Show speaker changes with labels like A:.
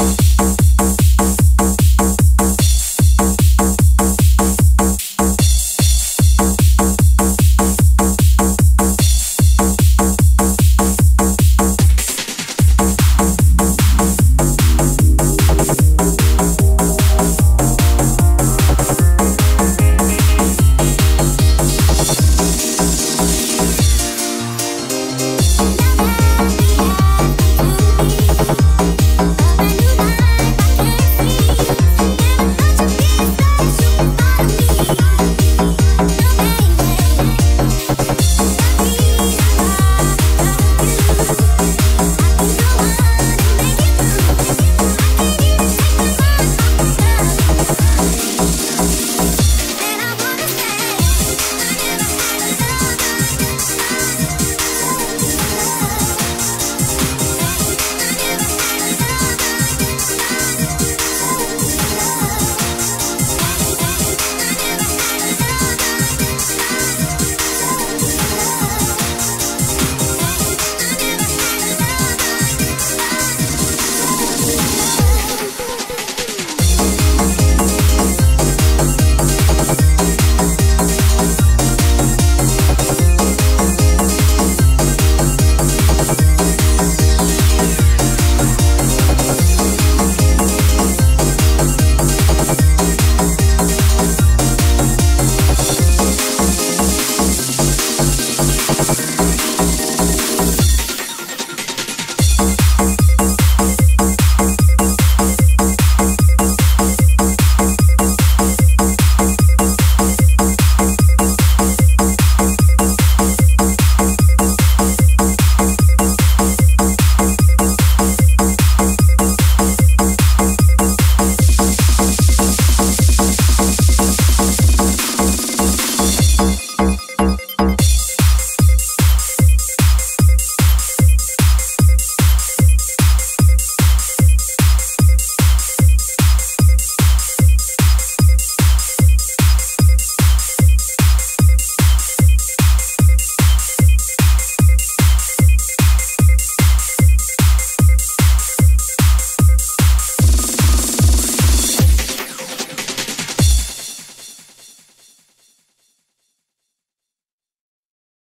A: you